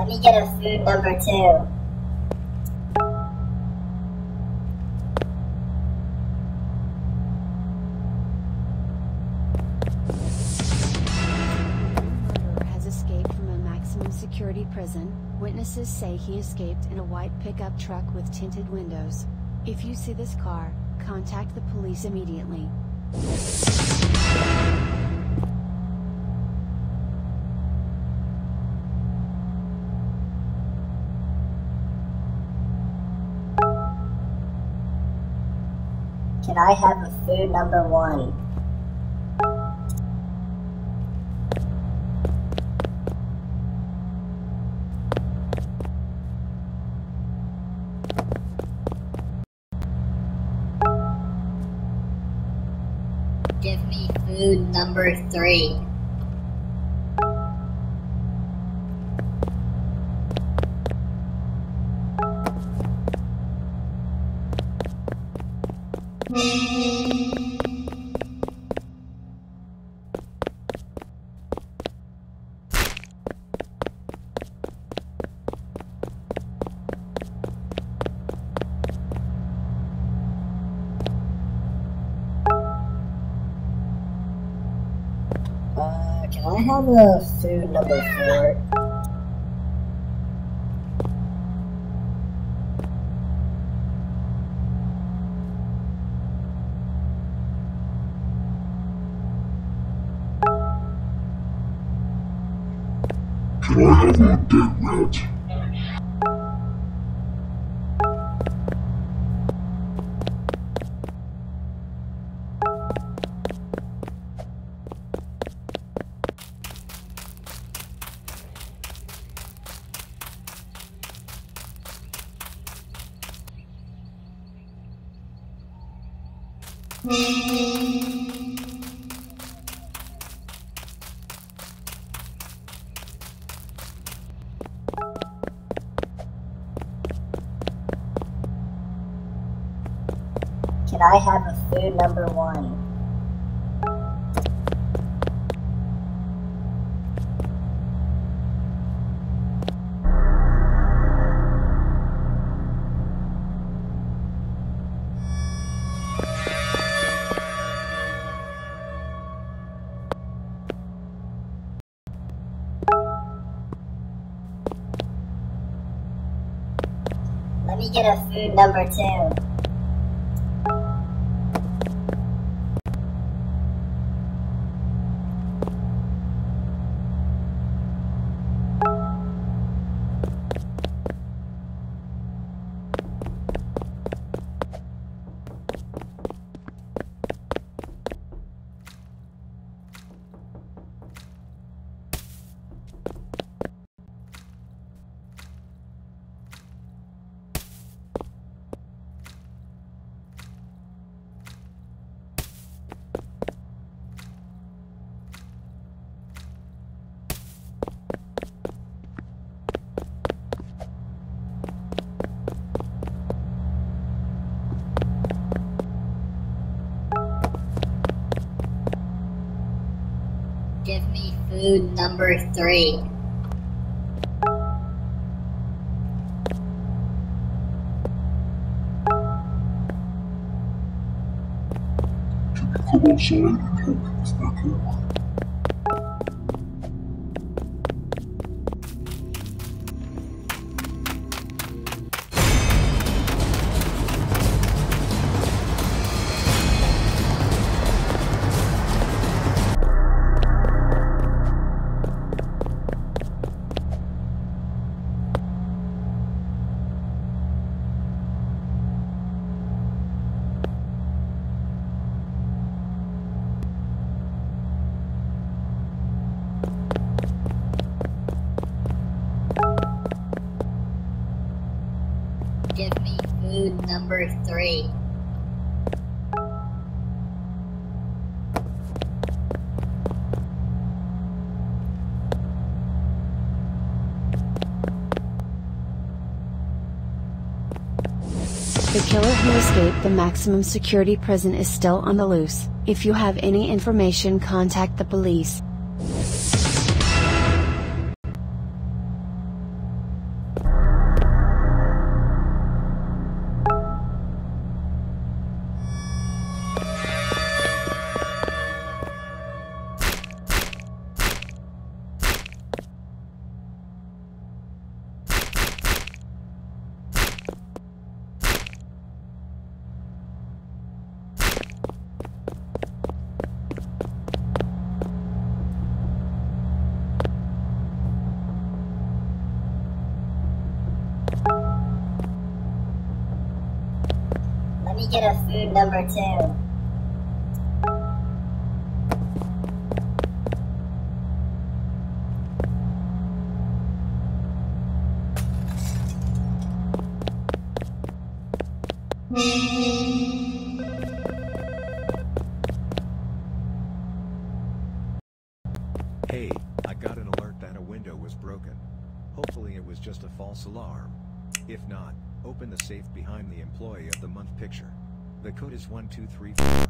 Let me get a food number two. murderer has escaped from a maximum security prison. Witnesses say he escaped in a white pickup truck with tinted windows. If you see this car, contact the police immediately. Can I have a food number one? Give me food number three. Uh, can I have a food number four? Can I have a dead rat? Can I have a food number one? Let me get a food number two. Give me food number three. Can you come outside and help me with my? Food number three. The killer who escaped the maximum security prison is still on the loose. If you have any information, contact the police. Number two. Hey, I got an alert that a window was broken. Hopefully it was just a false alarm. If not, open the safe behind the employee of the month picture. The code is 1234.